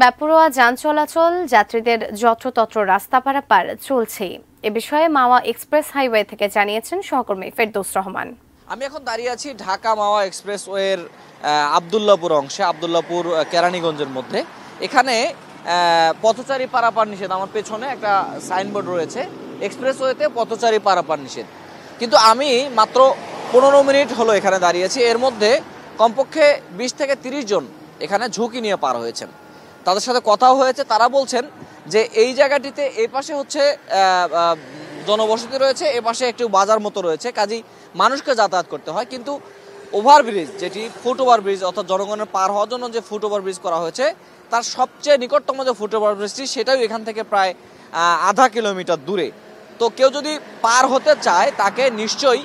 ব্যাপরোয়া যান চলাচল, যাত্রীদের যত্রতত্র রাস্তা পারাপার চলছেই। এ বিষয়ে মাওয়া এক্সপ্রেস হাইওয়ে থেকে জানিয়েছেন সহকর্মী ফেরদৌস রহমান। আমি এখন দাঁড়িয়ে আছি ঢাকা মাওয়া এক্সপ্রেসওয়ের আবদুল্লাপুর অংশে, আবদুল্লাপুর কেরানীগঞ্জের মধ্যে। এখানে পথচারী পারাপার নিষেধ। আমার পেছনে একটা সাইনবোর্ড রয়েছে, এক্সপ্রেসওয়েতে পথচারী পারাপার নিষেধ। কিন্তু আমি মাত্র পনেরো মিনিট হলো এখানে দাঁড়িয়েছি এর মধ্যে কমপক্ষে বিশ থেকে তিরিশ জন এখানে ঝুঁকি নিয়ে পার হয়েছেন। তাদের সাথে কথাও হয়েছে। তারা বলছেন যে এই জায়গাটিতে এই পাশে হচ্ছে জনবসতি রয়েছে, এ পাশে একটু বাজার মতো রয়েছে, কাজেই মানুষকে যাতায়াত করতে হয়। কিন্তু ওভারব্রিজ, যেটি ফুট ওভার ব্রিজ অর্থাৎ জনগণের পার হওয়ার জন্য যে ফুট ওভার ব্রিজ করা হয়েছে, তার সবচেয়ে নিকটতম যে ফুট ওভার ব্রিজটি সেটাও এখান থেকে প্রায় আধা কিলোমিটার দূরে। তো কেউ যদি পার হতে চায়, তাকে নিশ্চয়ই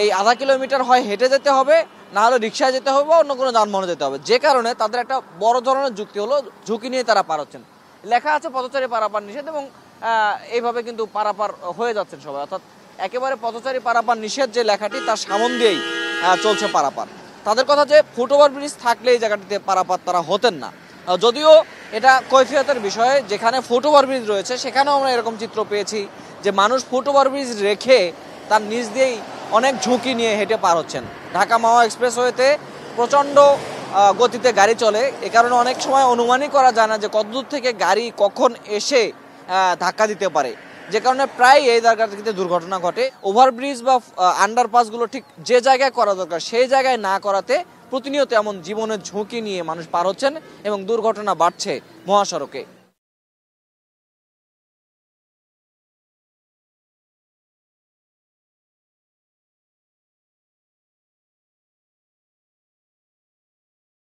এই আধা কিলোমিটার হয় হেঁটে যেতে হবে। না হলে রিক্সায় যেতে হবে বা অন্য কোনো যানবাহনে যেতে হবে। যে কারণে তাদের একটা বড় ধরনের যুক্তি হলো, ঝুঁকি নিয়ে তারা পার হচ্ছেন। লেখা আছে পথচারী পারাপার নিষেধ এবং এইভাবে কিন্তু পারাপার হয়ে যাচ্ছেন সবাই। অর্থাৎ একেবারে পথচারী পারাপার নিষেধ যে লেখাটি, তার সামন দিয়েই চলছে পারাপার। তাদের কথা যে ফুট ওভার ব্রিজ থাকলে এই জায়গাটিতে পারাপার তারা হতেন না। যদিও এটা কৈফিয়তের বিষয়ে, যেখানে ফুট ওভার ব্রিজ রয়েছে, সেখানেও আমরা এরকম চিত্র পেয়েছি যে মানুষ ফুট ওভার ব্রিজ রেখে তার নিচ দিয়েই অনেক ঝুঁকি নিয়ে হেঁটে পার হচ্ছেন। ঢাকা মাওয়া এক্সপ্রেসওয়েতে প্রচণ্ড গতিতে গাড়ি চলে। এ কারণে অনেক সময় অনুমানই করা যায় না যে কতদূর থেকে গাড়ি কখন এসে ধাক্কা দিতে পারে। যে কারণে প্রায় এই জায়গাটিতে দুর্ঘটনা ঘটে। ওভারব্রিজ বা আন্ডারপাসগুলো ঠিক যে জায়গায় করা দরকার, সেই জায়গায় না করাতে প্রতিনিয়ত এমন জীবনের ঝুঁকি নিয়ে মানুষ পার হচ্ছেন এবং দুর্ঘটনা বাড়ছে মহাসড়কে।